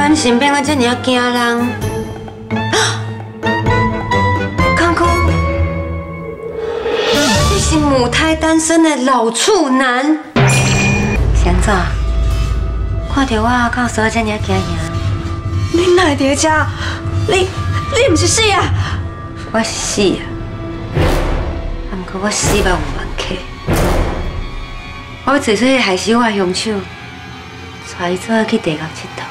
感情变到这尼啊，惊人！康空，你是母胎单身的老处男。先走。看到我，告诉我这尼啊，惊人！你哪会得这？你、你唔是死啊？我是死啊！不过我死百五万客，我要找出害死我的凶手，带伊做去地底佚佗。